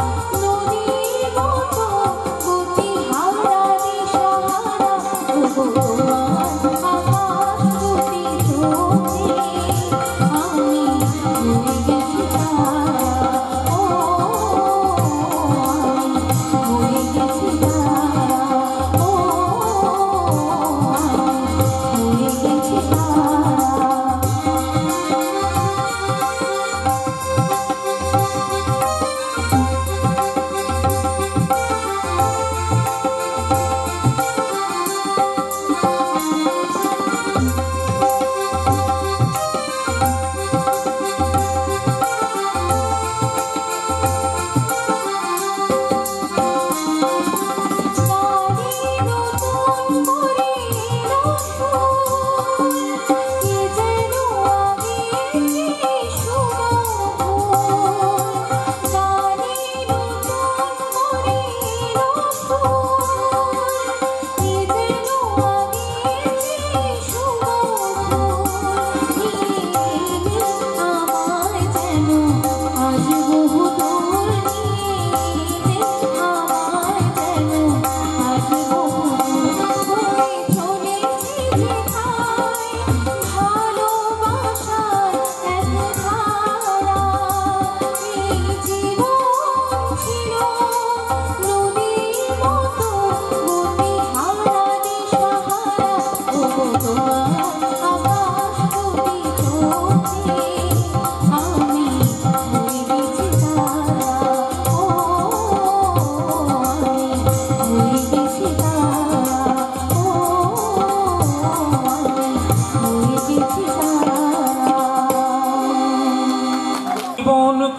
Oh.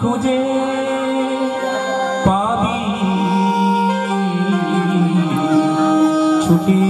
ছুটে ছুটে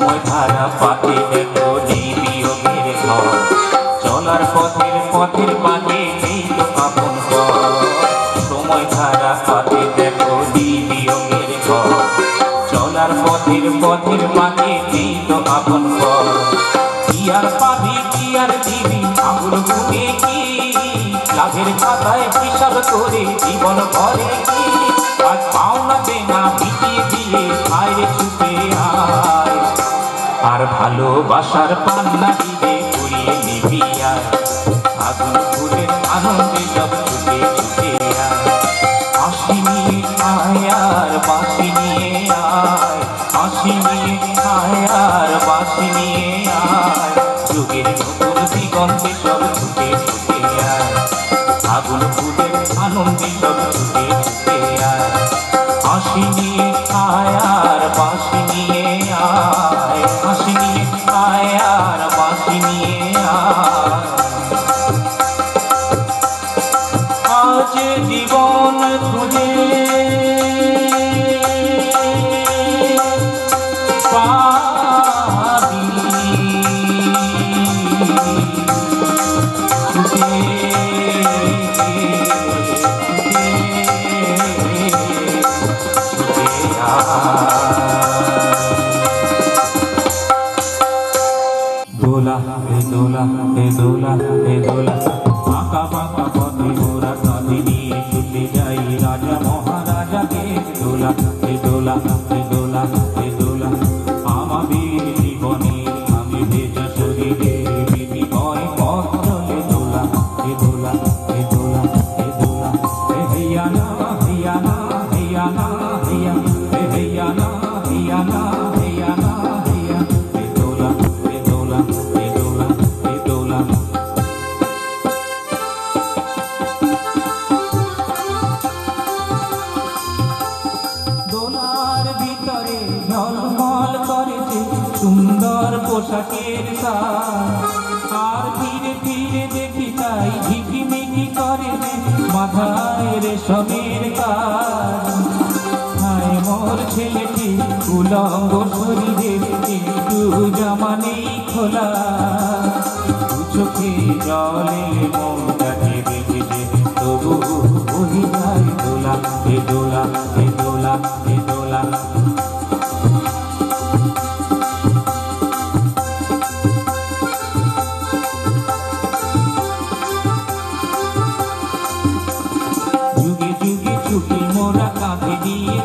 সময় ধারা পাতে দেখো নেই বিয়োগের ঘর। চলার পথের পথের পাতে নেই তো আপন সময় ধারা পাতে দেখো নেই বিয়োগের ঘর। চলার পথের পথের পাতে নেই তো আপন কি আর পাবি, কি আর দিবি আঙুল গুনে কি? লাভের খাতায় হিসাব করে জীবন ভরে কি? আজ পাওনা দেনা মিটিয়ে আর ভালোবাসার পান্না দিবে পুড়িয়ে নিবি। দোলা হে দোলা রেশমের কাজ মোর ছেলেটি, উলঙ্গ শরীরে একটু জামা নেই খোলা চোখে জলে মনটাকে দেখেছে তবু বহি যায় দোলা, হে দোলা হে দোলা হে দোলা।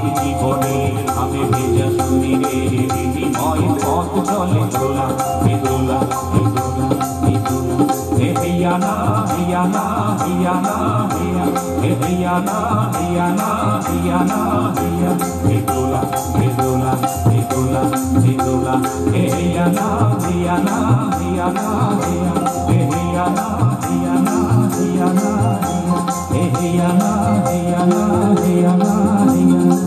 আমাদের জীবনে আমি ভেজা শরীরের বিনিময় পথ চলে দোলা হে দোলা হে দোলা হে দোলা হে হিয়ানা হিয়ানা হিয়ানা হিয়া হে হিয়ানা হিয়ানা হিয়ানা হিয়া হে দোলা হে দোলা হে দোলা হে দোলা হে হিয়ানা হিয়ানা হিয়ানা হিয়া হে হিয়ানা হিয়ানা হিয়ানা হিয়া হে হিয়ানা হিয়ানা হিয়ানা হিয়া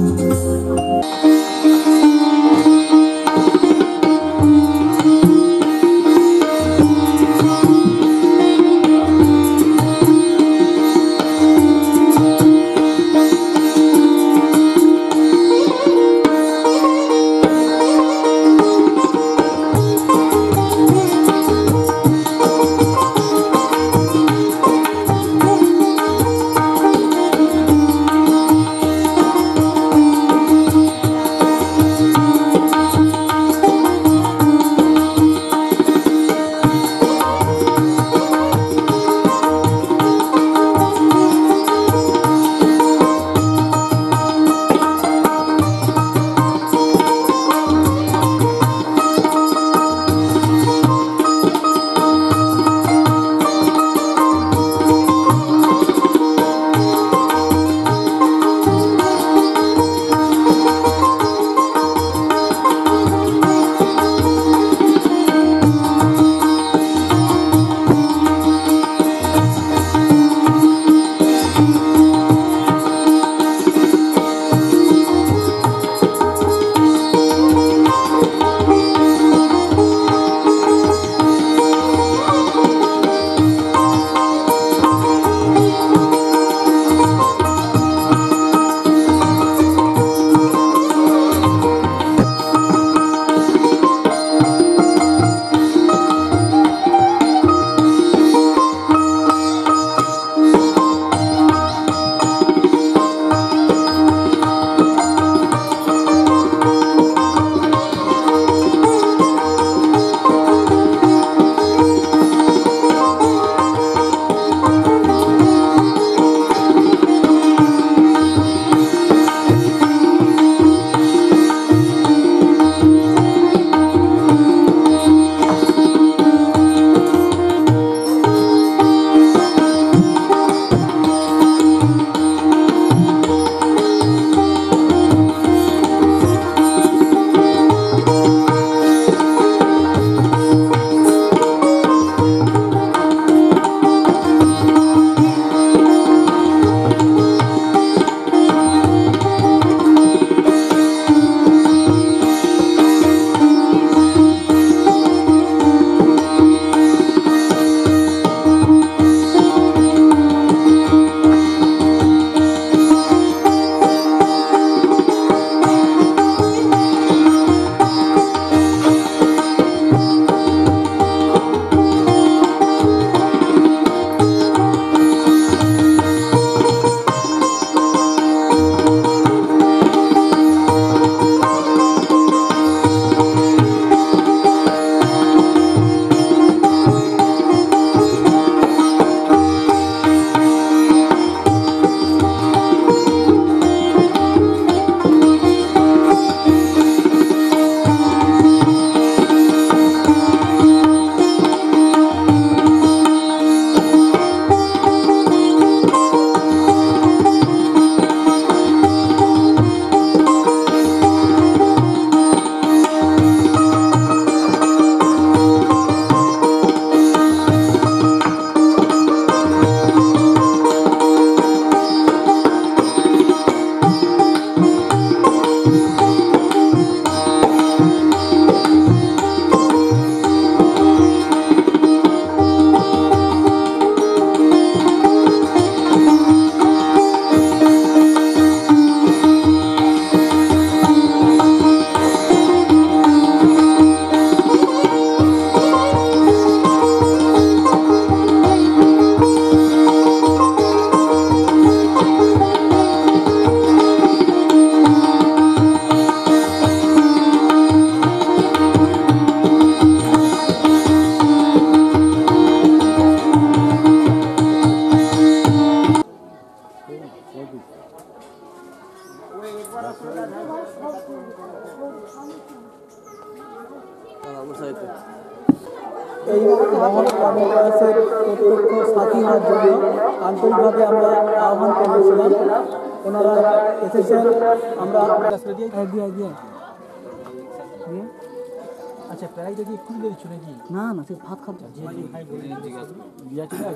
আচ্ছা প্রায় যদি এক্ষুনি বেরিয়েছো নাকি? না না সে ভাত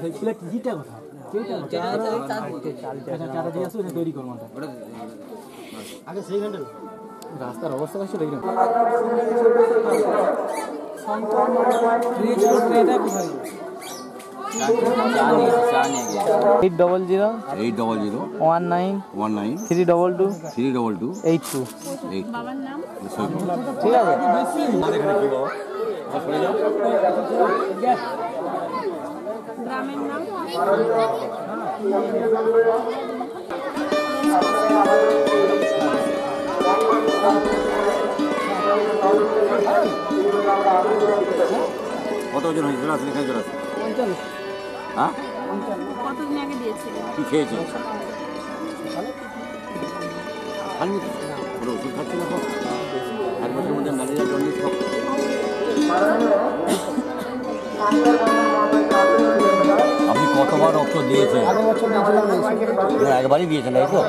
সেই ছিল টিজিটা কথা। আচ্ছা দিয়ে আসো তৈরি করব আগে সেই ঘণ্টা রাস্তার অবস্থা কাছে দেখলাম eight double zero eight double zero one nine one nine three double two three double two eight two eight ঠিক আছে গ্রামের নাম কত ওজন হয়েছে চলে হ্যাঁ? কতদিন আগে দিয়েছিলেন কি খেয়েছেন খাননি? কোনো ওষুধ খাচ্ছি না এক বছরের মধ্যে ম্যালেরিয়া জন্ডিস সব। আপনি কতবার রক্ত দিয়েছেন? একবারই দিয়েছেন তাই তো?